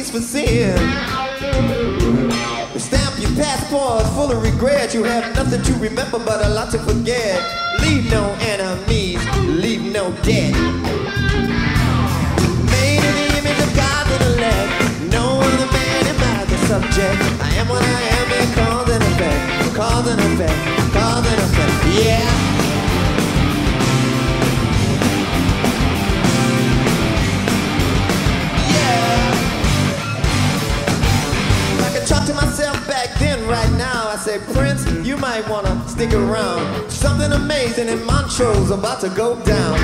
excuse for sin. Stamp your passport full of regret. You have nothing to remember but a lot to forget. Leave no enemies, leave no debt. Made in the image of God that elect. No other man am I the subject. I am what I am and cause and effect. Cause and effect, cause and effect. Yeah. To myself back then, right now. I say, Prince, you might wanna stick around. Something amazing in Montrose about to go down.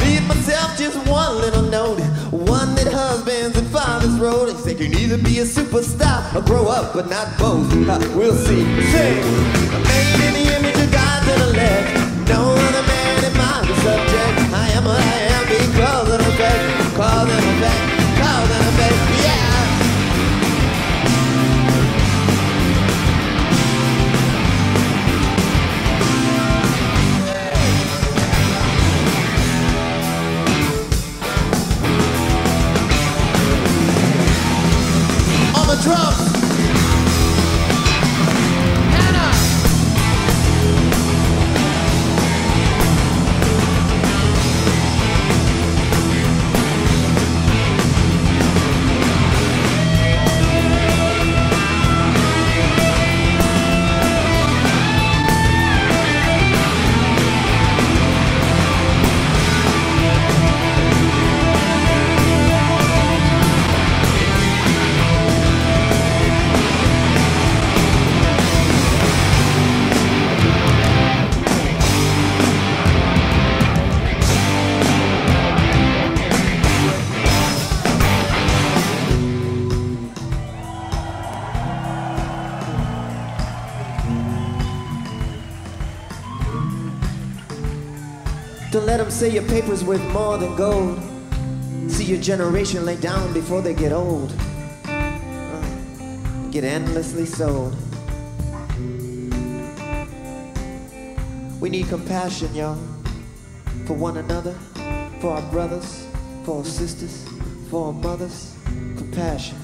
Leave myself just one little note, one that husbands and fathers wrote. He said, you can either be a superstar or grow up, but not both. Uh, we'll see. Sing. Made in the image of God to the left. No on Don't let them say your paper's worth more than gold. See your generation lay down before they get old. Uh, get endlessly sold. We need compassion, y'all, for one another, for our brothers, for our sisters, for our mothers. Compassion.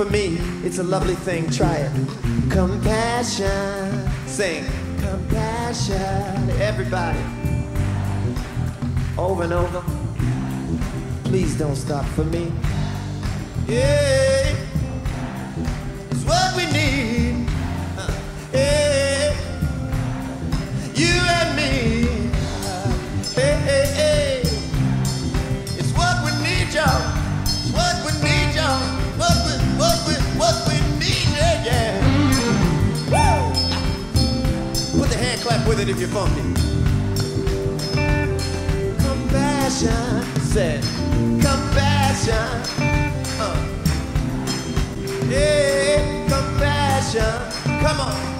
For me, it's a lovely thing. Try it. Compassion. Sing. Compassion. Everybody. Over and over. Please don't stop for me. Yeah. With it if you're funky. Compassion, said. Compassion. Uh. Yeah, compassion. Come on.